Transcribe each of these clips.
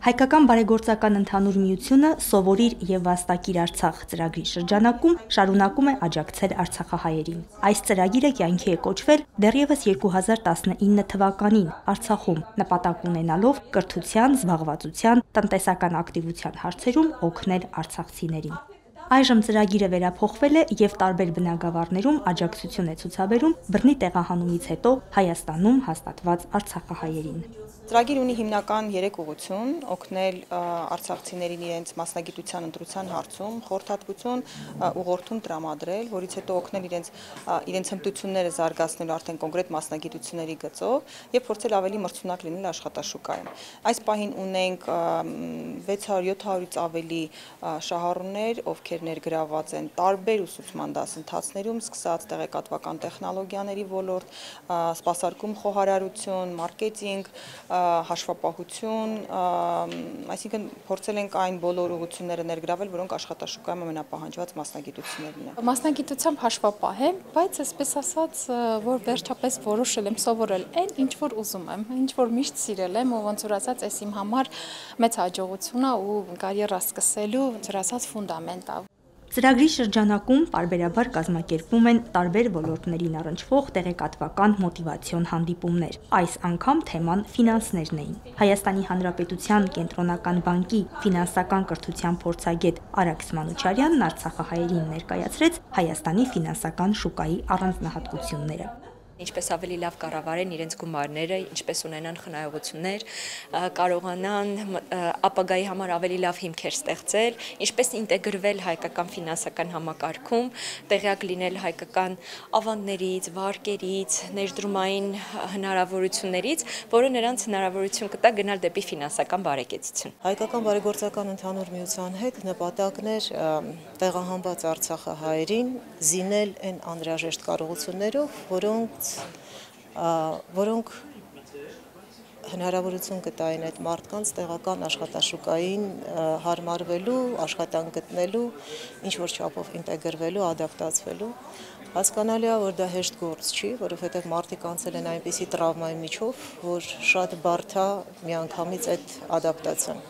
Հայկական բարեգործական ընդհանուր միությունը սովորիր եւ վաստակիր Արցախ ծրագրի շրջանակում շարունակում է աջակցել Արցախահայերին։ Այս ծրագիրը կյանքի է կոչվել դեռևս 2019 թվականին Արցախում, նպատակ ունենալով կրթության, զբաղվածության, տնտեսական ակտիվության հարցերում օգնել արցախցիներին։ Այժմ ծրագիրը վերափոխվել է եւ տարբեր բնակավարներում աջակցություն է ցուցաբերում բռնի տեղահանումից հետո Հայաստանում հաստատված արցախահայերին։ Ծրագիրը ունի հիմնական 3 ուղղություն՝ օգնել արցախցիներին իրենց մասնագիտության ընտրության հարցում, խորհրդատվություն ուղղորդում տրամադրել, որից հետո օգնել իրենց իրենց հմտությունները զարգացնելու արդեն կոնկրետ մասնագիտությունների գծով եւ փորձել ավելի մրցունակ լինել աշխատաշուկայում։ Այս պահին ունենք 600-700-ից ավելի շահառուներ, ովքեր ներգրաված են տարբեր ուսուցման դասընթացներում, սկսած տեղեկատվական տեխնոլոգիաների ոլորտ, սպասարկում խոհարարություն, մարքեթինգ, հաշվապահություն, այսինքն փորձել ենք այն բոլոր ուղղությունները ներգրավել, որոնք աշխատաշուկայում ամենապահանջված մասնագիտություններն են։ Մասնագիտությամբ հաշվապահ եմ, բայց այսպես ասած, որ վերջապես որոշել եմ սովորել այն, ինչ որ ուզում եմ, ինչ որ միշտ սիրել եմ, ու ոնց որ ասած, այս իմ համար մեծ հաջողություն է ու կարիերա սկսելու ոնց որ ասած ֆունդամենտ է։ Ծրագրի շրջանակում պարբերաբար կազմակերպվում են տարբեր ոլորտներին առնչվող տեղեկատվական մոտիվացիոն հանդիպումներ։ Այս անգամ թեման ֆինանսներն էին։ Հայաստանի Հանրապետության Կենտրոնական բանկի ֆինանսական կրթության փորձագետ Արաքս Մանուչարյանն Արցախահայերին ներկայացրեց Հայաստանի ֆինանսական շուկայի առանձնահատկությունները ինչպես ավելի լավ կառավարեն իրենց գումարները, ինչպես ունենան խնայողություններ, կարողանան ապագայի համար ավելի լավ հիմքեր ստեղծել, ինչպես ինտեգրվել հայկական ֆինանսական համակարգում, տեղյակ լինել հայկական ավանդներից, վարկերից, ներդրումային հնարավորություններից, որը նրանց հնարավորություն կտա գնալ դեպի ֆինանսական բարեկեցություն։ Հայկական բարեգործական ընդհանուր միության հետ նպատակն էր տեղահանված Արցախահայերին զինել այն անհրաժեշտ կարողություններով, որոնց որոնք հնարավորություն կտային այդ մարդկանց տեղական աշխատաշուկային հարմարվելու, աշխատանք գտնելու, ինչ որ չափով ինտեգրվելու, ադապտացվելու։ Հասկանալի է, որ դա հեշտ գործ չի, որովհետև մարդիկ անցել են այնպիսի տրավմայի միջով, որ շատ բարդ է միանգամից այդ ադապտացիան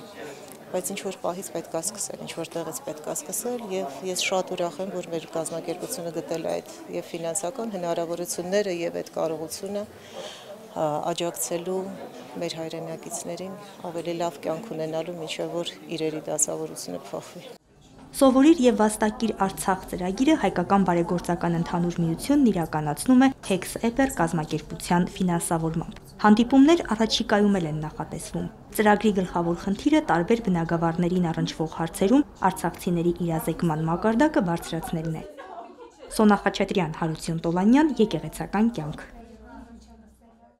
բայց ինչ որ պահից պետք է սկսել, ինչ որ տեղից պետք է սկսել եւ ես շատ ուրախ եմ, որ մեր կազմակերպությունը գտել է այդ եւ ֆինանսական հնարավորությունները եւ այդ կարողությունը աջակցելու մեր հայրենակիցներին ավելի լավ կյանք ունենալու, միջև որ իրերի դասավորությունը փոխվի։ Սովորիր եւ վաստակիր Արցախ ծրագիրը հայկական բարեգործական ընդհանուր միությունն իրականացնում է Hex Eper կազմակերպության ֆինանսավորմամբ։ Հանդիպումներ առաջիկայում են նախատեսվում։ Ծրագրի գլխավոր խնդիրը տարբեր բնակավարներին առնչվող հարցերում արցախցիների իրազեկման մակարդակը բարձրացնելն է։ Սոնա Խաչատրյան, Հարություն Տոլանյան, Եկեղեցական կյանք։